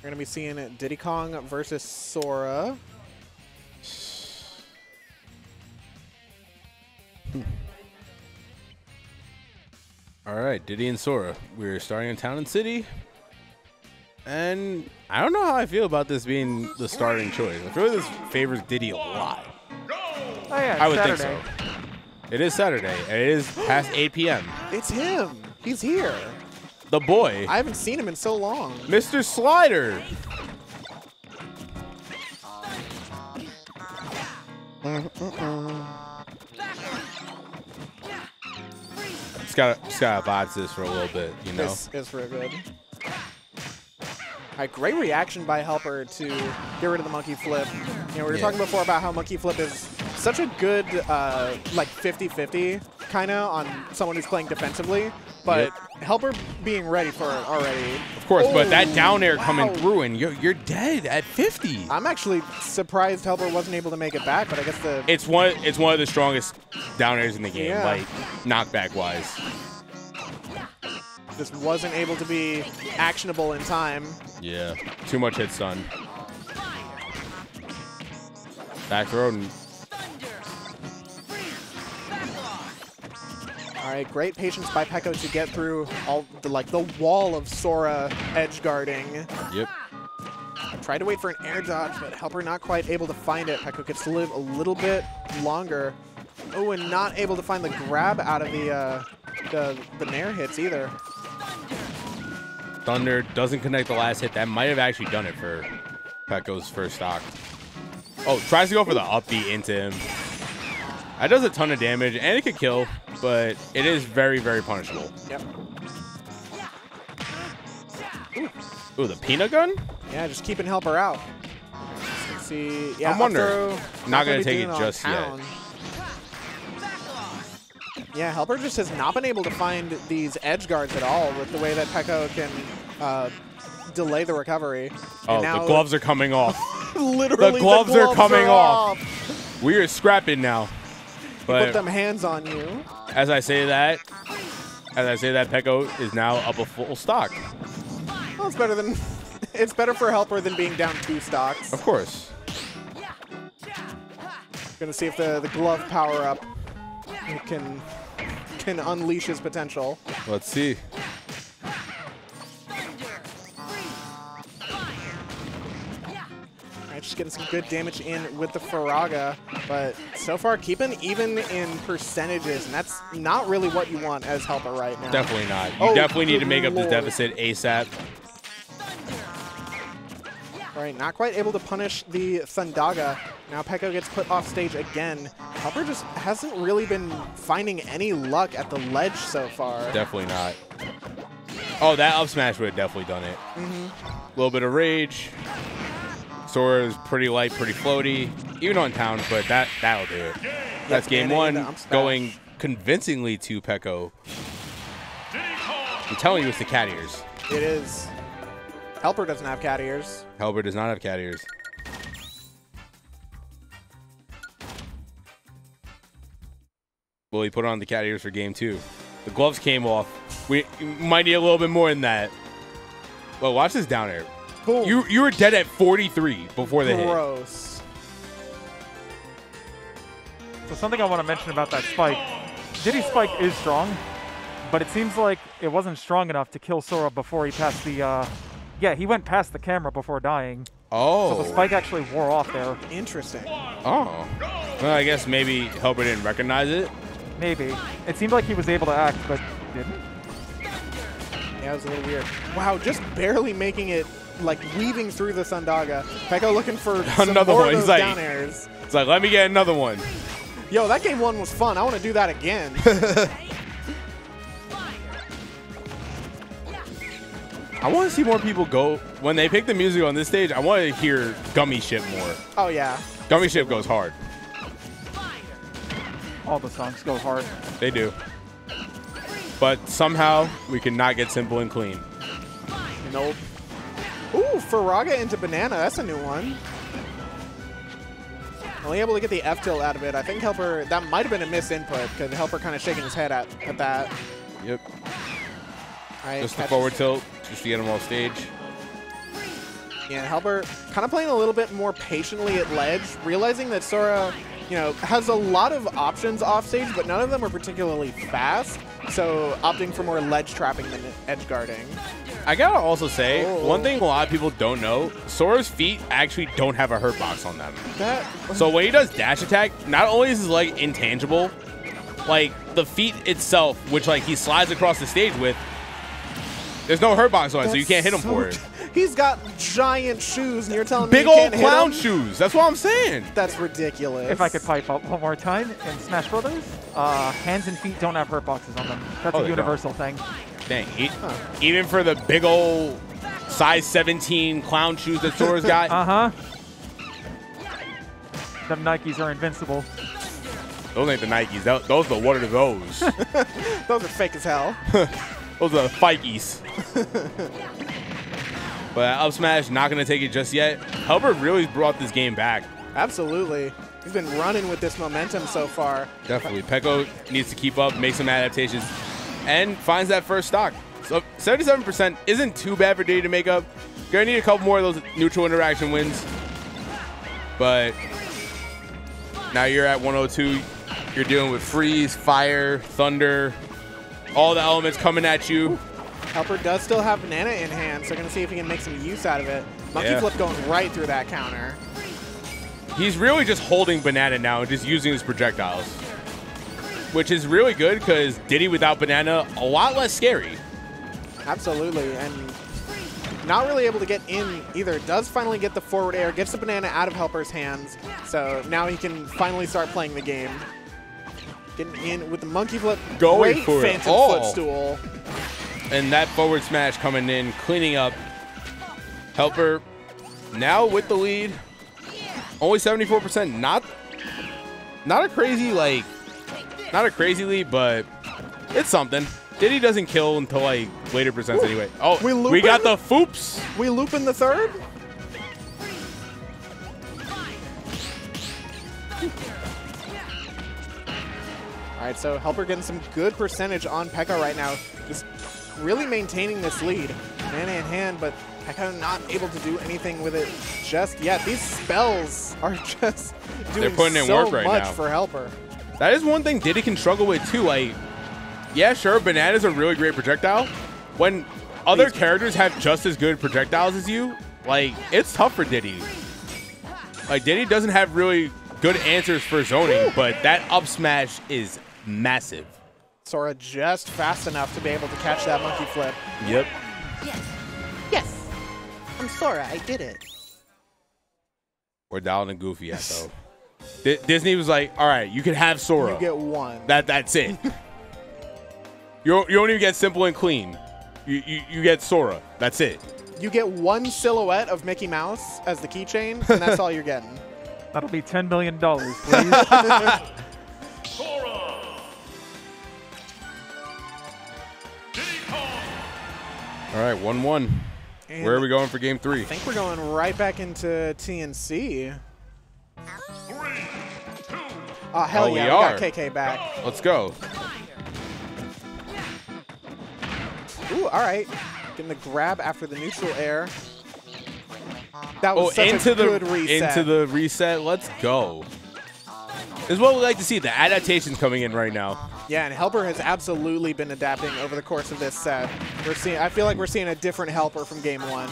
We're going to be seeing Diddy Kong versus Sora. Hmm. All right, Diddy and Sora. We're starting in Town and City. And I don't know how I feel about this being the starting choice. I feel like this favors Diddy a lot. Oh yeah, I would Saturday. think so. It is Saturday, and it is past 8 p.m. It's him. He's here. The boy, I haven't seen him in so long. Mr. Slider. Just gotta, just gotta box this for a little bit, you know. This is real good. All right, great reaction by HelpR to get rid of the monkey flip. You know, we were Yeah. talking before about how monkey flip is such a good, uh, like 50-50 kind of on someone who's playing defensively, but HelpR being ready for it already. Of course, but that Oh, down air coming through, and you're you're dead at 50. I'm actually surprised HelpR wasn't able to make it back, but I guess the It's one. It's one of the strongest down airs in the game, Yeah. like knockback wise. just wasn't able to be actionable in time. Yeah, too much hit stun. Back throw. All right, great patience by Peco to get through all the like the wall of Sora edge guarding. Yep. I tried to wait for an air dodge, but HelpR not quite able to find it. Peco gets to live a little bit longer. Oh, and not able to find the grab out of the uh, the the nair hits either. Thunder doesn't connect the last hit. That might have actually done it for Peco's first stock. Oh, tries to go for the upbeat into him. That does a ton of damage, and it could kill, but it is very, very punishable. Yep. Ooh, the peanut gun? Yeah, just keeping HelpR out. Let's see. Yeah, I'm wondering. Not gonna gonna take it just yet. Yeah, HelpR just has not been able to find these edge guards at all with the way that Peco can uh, delay the recovery. Oh, the gloves are coming off. literally the gloves are coming off. off. we are scrapping now. Put them hands on you. as I say that, as I say that, Peco is now up a full stock. Well, it's better than it's better for HelpR than being down two stocks. Of course. Gonna see if the the glove power up can can unleash his potential. Let's see. Getting some good damage in with the Firaga, but so far keeping even in percentages, and that's not really what you want as HelpR right now. Definitely not. You Oh, definitely need to make up this lord. deficit ASAP. All right, not quite able to punish the Thundaga. Now Peco gets put off stage again. HelpR just hasn't really been finding any luck at the ledge so far. Definitely not. Oh, that up smash would have definitely done it. A Mm-hmm. little bit of rage. Sora is pretty light, pretty floaty, even on town, but that that'll do it. That's game one, going convincingly to Peco. I'm telling you, it's the cat ears. It is. HelpR doesn't have cat ears. HelpR does not have cat ears. Well, he put on the cat ears for game two. The gloves came off. We might need a little bit more than that. Well, watch this down air. Boom. You you were dead at 43 before the hit. Gross. So something I want to mention about that spike. Diddy spike is strong, but it seems like it wasn't strong enough to kill Sora before he passed the. Uh, yeah, he went past the camera before dying. Oh. So the spike actually wore off there. Interesting. Oh. Well, I guess maybe HelpR didn't recognize it. Maybe. It seemed like he was able to act, but didn't. Yeah, it was a little weird. Wow, just barely making it, like weaving through the Thundaga. Peco looking for some Another more one. of He's like- down airs. It's like, let me get another one. Yo, that game one was fun. I want to do that again. I want to see more people go. When they pick the music on this stage, I want to hear Gummy Ship more. oh yeah. Gummy Ship goes hard. All the songs go hard. They do. But somehow we cannot get simple and clean. Nope. Ooh, Firaga into banana. That's a new one. Only able to get the F tilt out of it. I think HelpR, that might have been a miss input because HelpR kind of shaking his head at, at that. Yep. Right, Just the forward tilt, just to get him off stage. Yeah, HelpR kind of playing a little bit more patiently at ledge, realizing that Sora, you know, has a lot of options off stage, but none of them are particularly fast. So opting for more ledge trapping than edge guarding. I gotta also say, Oh. one thing a lot of people don't know, Sora's feet actually don't have a hurt box on them. That So when he does dash attack, not only is his leg intangible, like the feet itself, which like he slides across the stage with, there's no hurt box on it, so you can't hit him so for it. T- He's got giant shoes, and you're telling Big me Big old clown shoes. That's what I'm saying. That's ridiculous. If I could pipe up one more time in Smash Brothers, uh, hands and feet don't have hurt boxes on them. That's Oh, a they don't. universal thing. Dang, e- even for the big old size 17 clown shoes that Sora's got, Uh huh. Them Nikes are invincible. those ain't the Nikes. Tho- Those are what are those? Those are fake as hell. those are the Fikes. But up smash not gonna take it just yet. Hubbard really brought this game back. Absolutely. He's been running with this momentum so far. Definitely. Peco needs to keep up, make some adaptations, and finds that first stock. So 77% isn't too bad for Diddy to make up. Gonna need a couple more of those neutral interaction wins. But now you're at 102. You're dealing with freeze, fire, thunder, all the elements coming at you. HelpR does still have Banana in hand, so we're going to see if he can make some use out of it. Monkey Yeah. Flip going right through that counter. He's really just holding Banana now and just using his projectiles. Which is really good because Diddy without Banana, a lot less scary. Absolutely. And not really able to get in either. Does finally get the forward air, gets the banana out of HelpR's hands. So now he can finally start playing the game. Getting in with the monkey flip. Going Great for it phantom all. footstool. And that forward smash coming in, cleaning up. HelpR now with the lead. Only 74%. Not not a crazy like not a crazy lead, but it's something. Diddy doesn't kill until like later percents anyway. Oh, We we, got the foops. We loop in the third. All right, so HelpR getting some good percentage on Peco right now. Just really maintaining this lead. Mana in hand, but Peco not able to do anything with it just yet. These spells are just doing putting in so work right much now. for HelpR. That is one thing Diddy can struggle with too. Like, yeah, sure, Banana's a really great projectile. When other He's- characters have just as good projectiles as you, like, it's tough for Diddy. Like, Diddy doesn't have really good answers for zoning, but that up smash is massive. Sora just fast enough to be able to catch that monkey flip. Yep. Yes, Yes. I'm Sora. I did it. Where Donald and Goofy at though. Di- Disney was like, all right, you can have Sora. You get one. That that's it. you don't, you don't even get simple and clean. You, you you get Sora. That's it. You get one silhouette of Mickey Mouse as the keychain, and that's all you're getting. That'll be $10 million, please. All right, one one. And Where are we going for game three? I think we're going right back into TNC. Oh, hell Oh, we yeah, we, are. got KK back. Let's go. Ooh, all right. Getting the grab after the neutral air. That was Oh, such into a the good reset. into the reset. Let's go. This is what we like to see. The adaptations coming in right now. Yeah, and HelpR has absolutely been adapting over the course of this set. We're seeing. I feel like we're seeing a different HelpR from game one.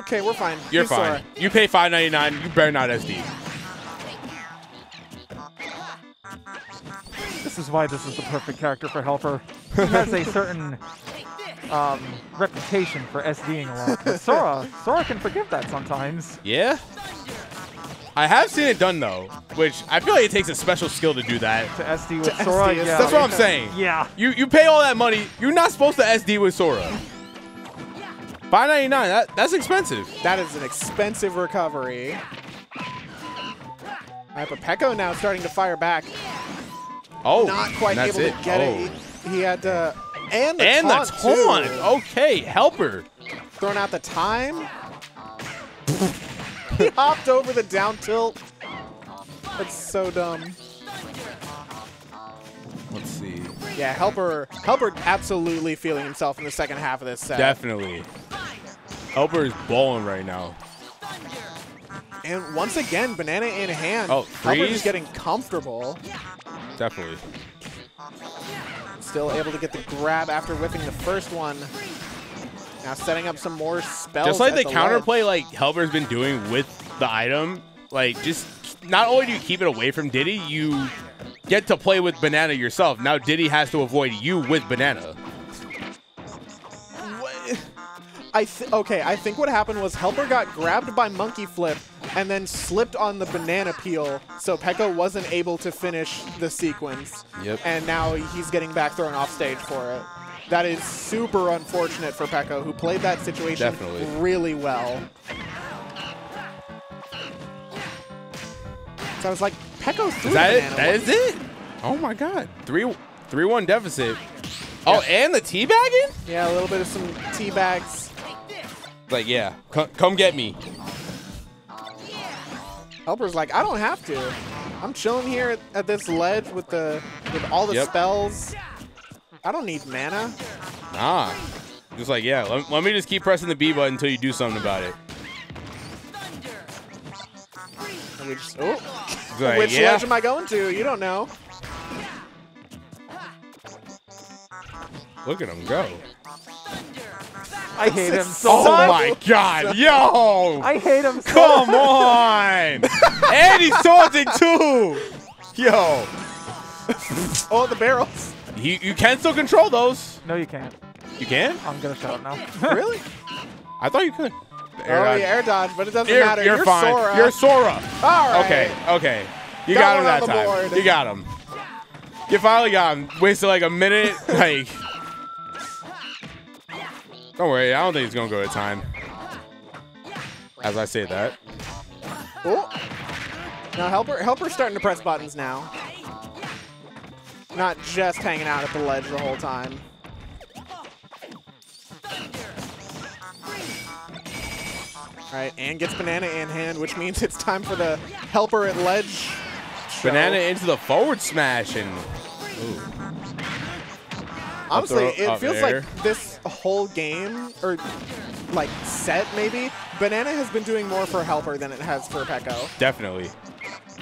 Okay, we're fine. You're He's fine. Sora. You pay five ninety nine. You better not SD. this is why this is the perfect character for HelpR. He has a certain um, reputation for SDing a lot. But Sora, Sora can forgive that sometimes. Yeah. I have seen it done though, which I feel like it takes a special skill to do that. To SD with To Sora, SD yeah. That's what I'm saying. Yeah. You you pay all that money. You're not supposed to SD with Sora. Five ninety nine. That that's expensive. That is an expensive recovery. All right, but Peco now starting to fire back. Oh, Not quite and that's able it. to get oh. it. He, he had to. And the And taunt, the taunt. too. Okay, HelpR. Throwing out the time. Hopped over the down tilt. That's so dumb. Let's see. Yeah, HelpR, HelpR absolutely feeling himself in the second half of this set. Definitely. HelpR is balling right now. And once again, banana in hand. Oh, HelpR freeze? just getting comfortable. Definitely. Still able to get the grab after whipping the first one. Now setting up some more spells. Just like the ledge. counterplay like HelpR's been doing with the item, like just not only do you keep it away from Diddy, you get to play with Banana yourself. Now Diddy has to avoid you with Banana. What? I th- okay, I think what happened was HelpR got grabbed by Monkey Flip and then slipped on the banana peel, so Peco wasn't able to finish the sequence. Yep. And now he's getting back thrown off stage for it. That is super unfortunate for Peco, who played that situation Definitely. really well. So I was like, Peco threw Is that it? That is it? Oh my god. Three three one deficit. Oh, and the teabagging? Yeah, a little bit of some tea bags. Like, yeah. Come, come get me. HelpR's like, I don't have to. I'm chilling here at, at this ledge with the with all the Yep. spells. I don't need mana. Nah. Just like, yeah, let, let me just keep pressing the B button until you do something about it. Just, oh, It's which yeah. ledge am I going to? You don't know. Look at him go. I hate him is so Oh so- much. my god, yo! I hate him so Come on! and he's taunting too! Yo! Oh, the barrels. You, you can still control those. No, you can't. You can? I'm gonna shut up now. really? I thought you could. Oh, yeah, air dodge, but it doesn't You're, matter. you're, You're, fine. Sora. You're Sora. All right. Okay, okay. You Got got, him that time. board. You got him. You finally got him. Wasted like a minute. like, don't worry. I don't think he's gonna go to time. As I say that. Oh. Now HelpR, HelpR's starting to press buttons now. Not just hanging out at the ledge the whole time. All right, and gets banana in hand, which means it's time for the HelpR at ledge. show. Banana into the forward smash and. Ooh. Honestly, it feels air. like this whole game, or like set maybe, Banana has been doing more for HelpR than it has for Peco. Definitely.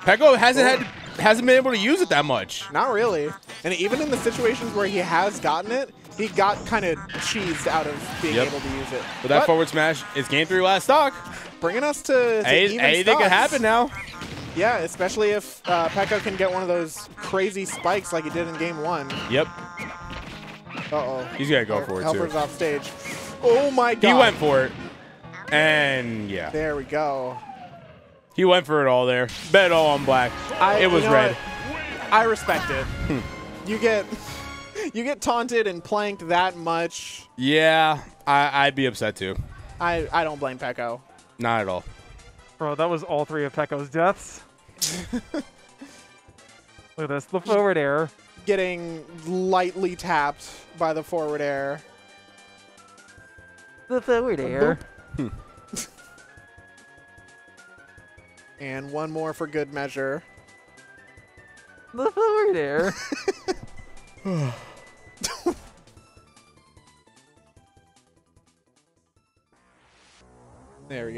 Peco hasn't had hasn't been able to use it that much. Not really. And even in the situations where he has gotten it, he got kind of cheesed out of being Yep. able to use it. With that But forward smash, it's game three last stock. bringing us to, to Hey, even anything can happen now. Yeah, especially if uh, Peco can get one of those crazy spikes like he did in game one. Yep. Uh-oh. He's gonna go for it HelpR's too. off stage. Oh my god. He went for it. And yeah. There we go. He went for it all there. Bet all on black. I, it was you know red. what? I respect it. Hmm. You get you get taunted and planked that much. Yeah, I, I'd be upset too. I, I don't blame Peco. Not at all. Bro, that was all three of Peco's deaths. Look at this. The forward air. Getting lightly tapped by the forward air. The forward air. Hmm. And one more for good measure. The forward air.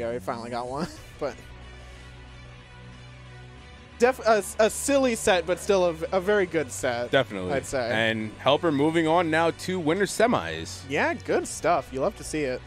go. He finally got one. But def a, a silly set, but still a very good set. Definitely. I'd say. And HelpR moving on now to winter semis. Yeah, good stuff. You love to see it.